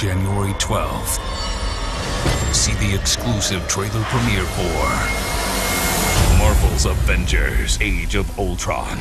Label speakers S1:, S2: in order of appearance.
S1: January 12th. See the exclusive trailer premiere for Marvel's Avengers Age of Ultron.